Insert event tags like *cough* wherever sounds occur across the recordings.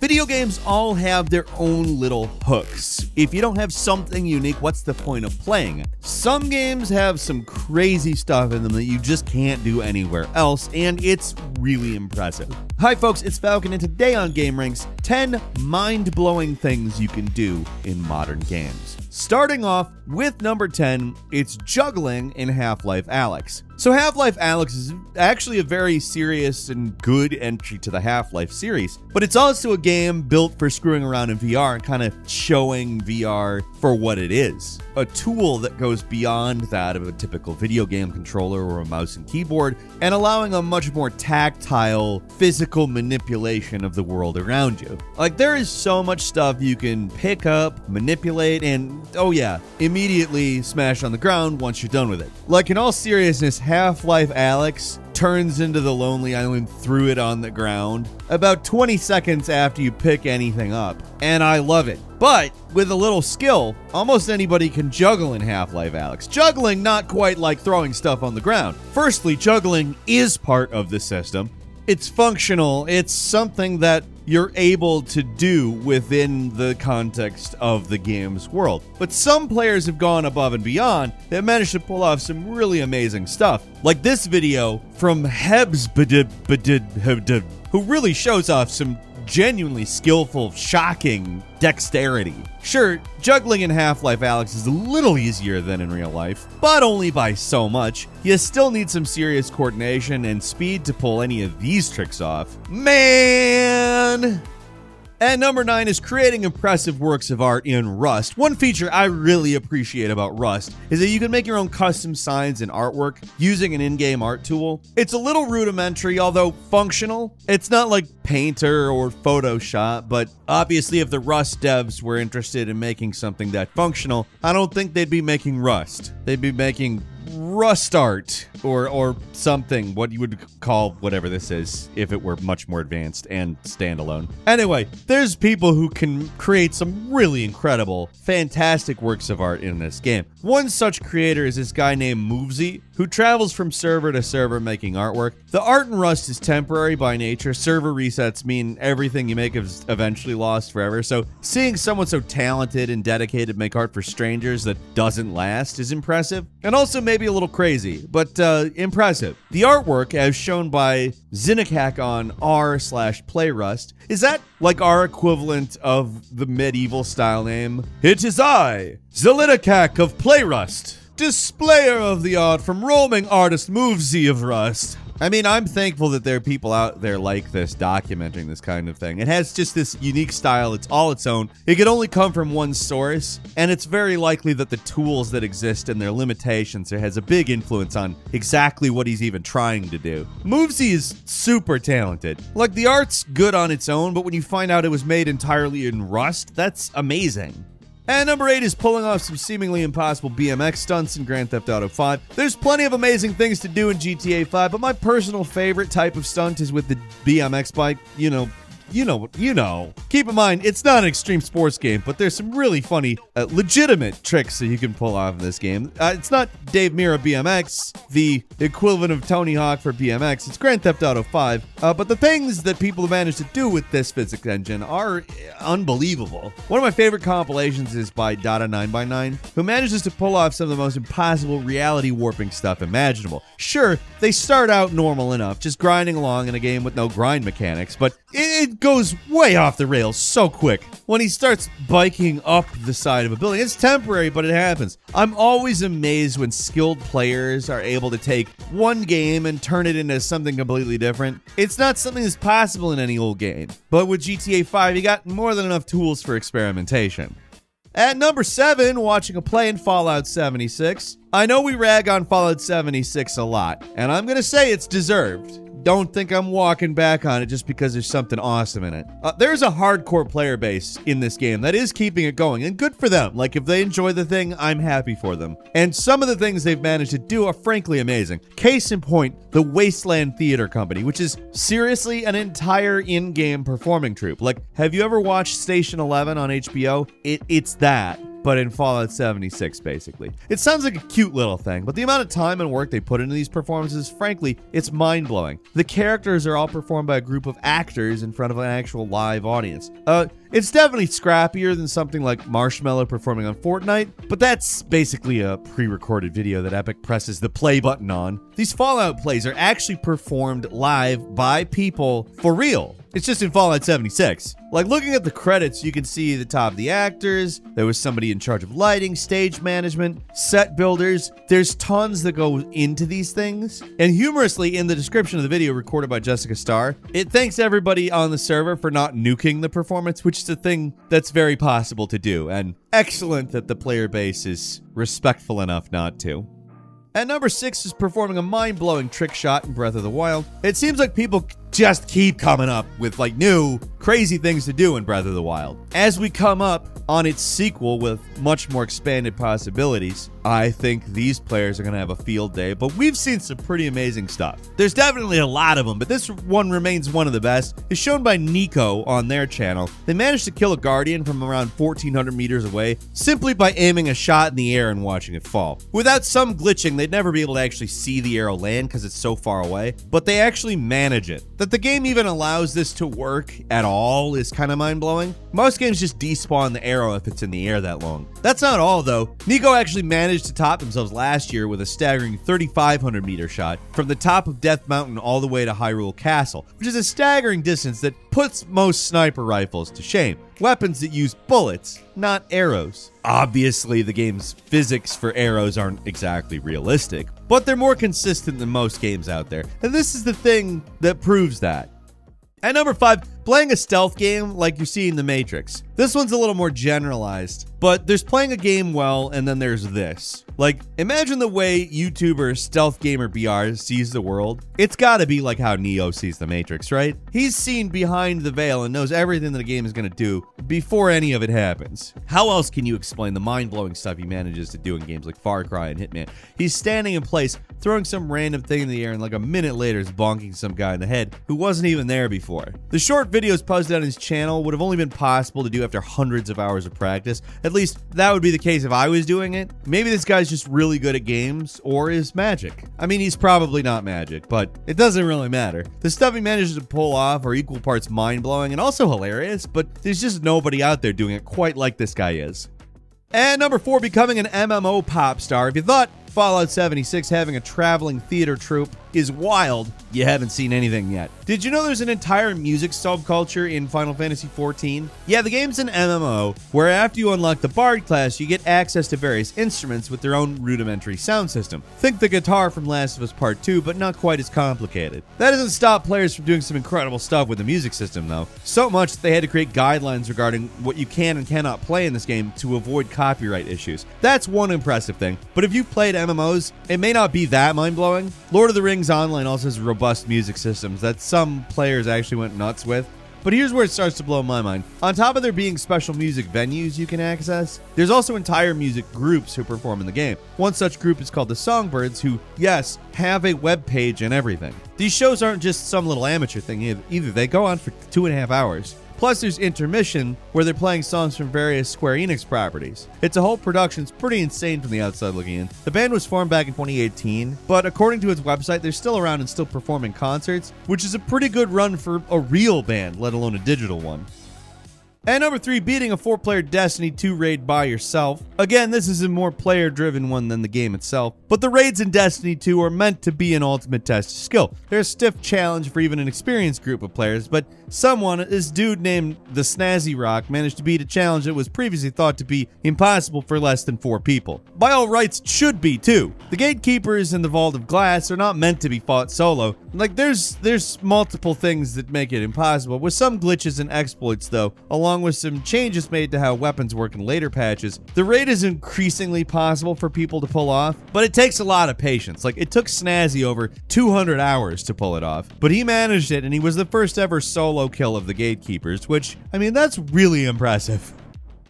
Video games all have their own little hooks. If you don't have something unique, what's the point of playing? Some games have some crazy stuff in them that you just can't do anywhere else, and it's really impressive. Hi, folks, it's Falcon, and today on Gameranx, 10 mind blowing things you can do in modern games. Starting off with number 10, it's juggling in Half Life Alyx. So, Half Life Alyx is actually a very serious and good entry to the Half Life series, but it's also a game built for screwing around in VR and kind of showing VR for what it is a tool that goes beyond that of a typical video game controller or a mouse and keyboard, and allowing a much more tactile, physical manipulation of the world around you. Like, there is so much stuff you can pick up, manipulate, and oh, yeah, immediately smash on the ground once you're done with it. Like, in all seriousness, Half Life Alyx turns into the Lonely Island threw it on the ground about 20 seconds after you pick anything up, and I love it. But with a little skill, almost anybody can juggle in Half Life Alyx. Juggling, not quite like throwing stuff on the ground. Firstly, juggling is part of the system. It's functional, it's something that you're able to do within the context of the game's world. But some players have gone above and beyond that managed to pull off some really amazing stuff. Like this video from Hebs who really shows off some genuinely skillful, shocking dexterity. Sure, juggling in Half Life Alyx is a little easier than in real life, but only by so much. You still need some serious coordination and speed to pull any of these tricks off. Man! And number nine is creating impressive works of art in Rust. One feature I really appreciate about Rust is that you can make your own custom signs and artwork using an in game art tool. It's a little rudimentary, although functional. It's not like Painter or Photoshop, but obviously, if the Rust devs were interested in making something that functional, I don't think they'd be making Rust. They'd be making rust art or or something what you would call whatever this is if it were much more advanced and standalone. Anyway there's people who can create some really incredible fantastic works of art in this game. One such creator is this guy named Movesy who travels from server to server making artwork. The art in rust is temporary by nature. Server resets mean everything you make is eventually lost forever. So seeing someone so talented and dedicated make art for strangers that doesn't last is impressive. And also maybe a little crazy, but uh, impressive. The artwork, as shown by Zinnikak on r slash playrust, is that like our equivalent of the medieval style name? It is I, Zelinikak of Playrust, displayer of the art from roaming artist Movesy of Rust. I mean, I'm thankful that there are people out there like this documenting this kind of thing. It has just this unique style, it's all its own. It could only come from one source, and it's very likely that the tools that exist and their limitations has a big influence on exactly what he's even trying to do. Movesy is super talented. Like, the art's good on its own, but when you find out it was made entirely in Rust, that's amazing. And number 8 is pulling off some seemingly impossible BMX stunts in Grand Theft Auto 5. There's plenty of amazing things to do in GTA 5, but my personal favorite type of stunt is with the BMX bike. You know, you know, you know. Keep in mind, it's not an extreme sports game, but there's some really funny, uh, legitimate tricks that you can pull off in this game. Uh, it's not Dave Mirra BMX, the equivalent of Tony Hawk for BMX. It's Grand Theft Auto 5. Uh, but the things that people have managed to do with this physics engine are unbelievable. One of my favorite compilations is by Dada9x9, who manages to pull off some of the most impossible reality warping stuff imaginable. Sure, they start out normal enough, just grinding along in a game with no grind mechanics, but it goes way off the rails so quick. When he starts biking up the side of a building, it's temporary, but it happens. I'm always amazed when skilled players are able to take one game and turn it into something completely different. It's not something that's possible in any old game, but with GTA 5, you got more than enough tools for experimentation. At number 7, watching a play in Fallout 76. I know we rag on Fallout 76 a lot, and I'm gonna say it's deserved don't think I'm walking back on it just because there's something awesome in it. Uh, there's a hardcore player base in this game that is keeping it going, and good for them. Like, if they enjoy the thing, I'm happy for them. And some of the things they've managed to do are frankly amazing. Case in point, the Wasteland Theater Company, which is seriously an entire in game performing troupe. Like, have you ever watched Station 11 on HBO? It, it's that but in Fallout 76, basically. It sounds like a cute little thing, but the amount of time and work they put into these performances, frankly, it's mind blowing. The characters are all performed by a group of actors in front of an actual live audience. Uh, it's definitely scrappier than something like Marshmello performing on Fortnite, but that's basically a pre recorded video that Epic presses the play button on. These Fallout plays are actually performed live by people for real. It's just in Fallout 76. Like looking at the credits, you can see the top of the actors. There was somebody in charge of lighting, stage management, set builders. There's tons that go into these things. And humorously, in the description of the video recorded by Jessica Starr, it thanks everybody on the server for not nuking the performance, which is a thing that's very possible to do. And excellent that the player base is respectful enough not to. At number 6 is performing a mind-blowing trick shot in Breath of the Wild. It seems like people just keep coming up with like new crazy things to do in Breath of the Wild. As we come up on its sequel with much more expanded possibilities, I think these players are going to have a field day, but we've seen some pretty amazing stuff. There's definitely a lot of them, but this one remains one of the best. It's shown by Nico on their channel. They managed to kill a Guardian from around 1400 meters away simply by aiming a shot in the air and watching it fall. Without some glitching, they'd never be able to actually see the arrow land because it's so far away, but they actually manage it. That the game even allows this to work at all is kind of mind-blowing. Most games just despawn the arrow if it's in the air that long. That's not all though. Nico actually managed to top themselves last year with a staggering 3,500 meter shot from the top of Death Mountain all the way to Hyrule Castle, which is a staggering distance that puts most sniper rifles to shame. Weapons that use bullets, not arrows. Obviously, the game's physics for arrows aren't exactly realistic, but they're more consistent than most games out there. And this is the thing that proves that. At number 5, playing a stealth game like you see in The Matrix. This one's a little more generalized, but there's playing a game well, and then there's this. Like, imagine the way YouTuber Stealth Gamer BR sees the world. It's gotta be like how Neo sees The Matrix, right? He's seen behind the veil and knows everything that a game is gonna do before any of it happens. How else can you explain the mind-blowing stuff he manages to do in games like Far Cry and Hitman? He's standing in place, throwing some random thing in the air, and like a minute later is bonking some guy in the head who wasn't even there before. The short videos posted on his channel would have only been possible to do after hundreds of hours of practice. At least that would be the case if I was doing it. Maybe this guy's just really good at games or is magic. I mean, he's probably not magic, but it doesn't really matter. The stuff he manages to pull off are equal parts mind blowing and also hilarious, but there's just nobody out there doing it quite like this guy is. And number four, becoming an MMO pop star. If you thought Fallout 76 having a traveling theater troupe is wild, you haven't seen anything yet. Did you know there's an entire music subculture in Final Fantasy XIV? Yeah, the game's an MMO, where after you unlock the Bard class, you get access to various instruments with their own rudimentary sound system. Think the guitar from Last of Us Part 2, but not quite as complicated. That doesn't stop players from doing some incredible stuff with the music system, though. So much that they had to create guidelines regarding what you can and cannot play in this game to avoid copyright issues. That's one impressive thing, but if you've played MMOs, it may not be that mind-blowing. Lord of the Rings Online also has robust music systems that some players actually went nuts with. But here's where it starts to blow my mind. On top of there being special music venues you can access, there's also entire music groups who perform in the game. One such group is called the Songbirds, who, yes, have a web page and everything. These shows aren't just some little amateur thing either, they go on for two and a half hours. Plus, there's intermission where they're playing songs from various Square Enix properties. It's a whole production. It's pretty insane from the outside looking in. The band was formed back in 2018, but according to its website, they're still around and still performing concerts, which is a pretty good run for a real band, let alone a digital one. And number three, beating a four player Destiny 2 raid by yourself. Again, this is a more player driven one than the game itself, but the raids in Destiny 2 are meant to be an ultimate test of skill. They're a stiff challenge for even an experienced group of players, but someone, this dude named the Snazzy Rock, managed to beat a challenge that was previously thought to be impossible for less than four people. By all rights, should be too. The gatekeepers in the Vault of Glass are not meant to be fought solo. Like there's there's multiple things that make it impossible, with some glitches and exploits though, along with some changes made to how weapons work in later patches, the raid is increasingly possible for people to pull off, but it takes a lot of patience. Like, it took Snazzy over 200 hours to pull it off, but he managed it and he was the first ever solo kill of the Gatekeepers, which, I mean, that's really impressive.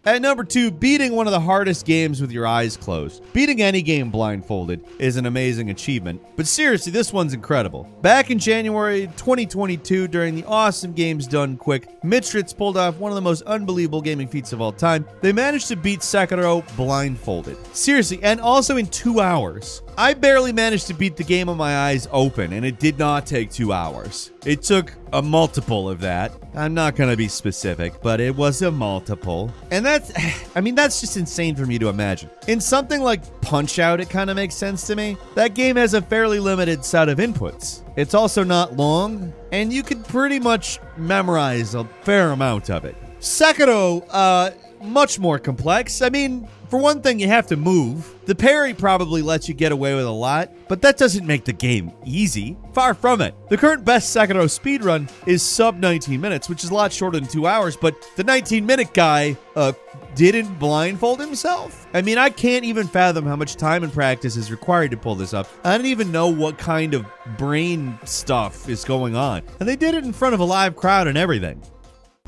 At number two, beating one of the hardest games with your eyes closed. Beating any game blindfolded is an amazing achievement, but seriously, this one's incredible. Back in January 2022, during the Awesome Games Done Quick, Mitch pulled off one of the most unbelievable gaming feats of all time. They managed to beat Sekiro blindfolded. Seriously, and also in two hours. I barely managed to beat the game with my eyes open, and it did not take two hours. It took a multiple of that. I'm not going to be specific, but it was a multiple. And that's, *sighs* I mean, that's just insane for me to imagine. In something like Punch Out, it kind of makes sense to me. That game has a fairly limited set of inputs. It's also not long, and you could pretty much memorize a fair amount of it. Sekiro, uh, much more complex. I mean, for one thing, you have to move. The parry probably lets you get away with a lot, but that doesn't make the game easy. Far from it. The current best Sekiro speedrun is sub 19 minutes, which is a lot shorter than two hours, but the 19 minute guy uh, didn't blindfold himself? I mean, I can't even fathom how much time and practice is required to pull this up. I don't even know what kind of brain stuff is going on. And they did it in front of a live crowd and everything.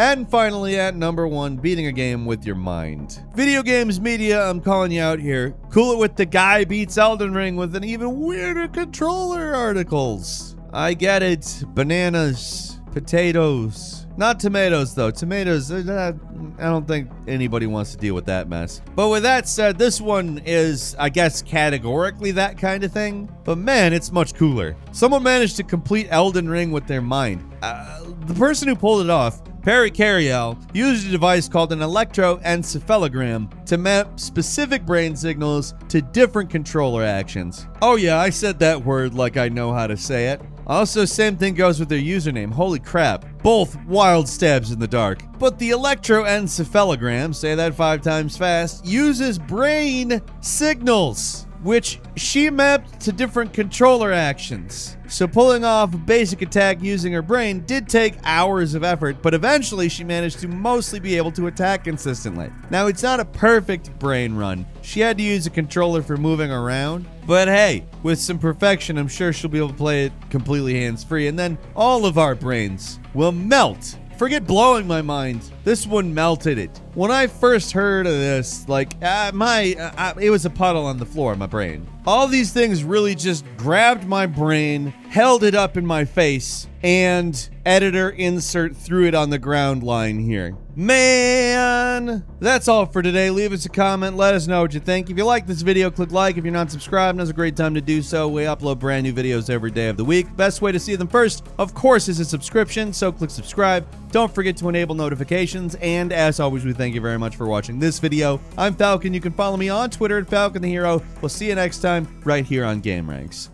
And finally, at number one, beating a game with your mind. Video games media, I'm calling you out here. Cool it with the guy beats Elden Ring with an even weirder controller articles. I get it. Bananas, potatoes. Not tomatoes, though. Tomatoes, uh, I don't think anybody wants to deal with that mess. But with that said, this one is, I guess, categorically that kind of thing. But man, it's much cooler. Someone managed to complete Elden Ring with their mind. Uh, the person who pulled it off Perrikaryal used a device called an electroencephalogram to map specific brain signals to different controller actions. Oh yeah, I said that word like I know how to say it. Also, same thing goes with their username. Holy crap. Both wild stabs in the dark. But the electroencephalogram, say that five times fast, uses brain signals which she mapped to different controller actions. So pulling off a basic attack using her brain did take hours of effort, but eventually she managed to mostly be able to attack consistently. Now it's not a perfect brain run. She had to use a controller for moving around, but hey, with some perfection, I'm sure she'll be able to play it completely hands-free, and then all of our brains will melt Forget blowing my mind. This one melted it. When I first heard of this, like, uh, my, uh, it was a puddle on the floor, my brain. All these things really just grabbed my brain, held it up in my face, and editor insert threw it on the ground line here. Man, that's all for today. Leave us a comment. Let us know what you think. If you like this video, click like. If you're not subscribed, now's a great time to do so. We upload brand new videos every day of the week. Best way to see them first, of course, is a subscription. So click subscribe. Don't forget to enable notifications. And as always, we thank you very much for watching this video. I'm Falcon. You can follow me on Twitter at Falcon the Hero. We'll see you next time right here on Gameranx.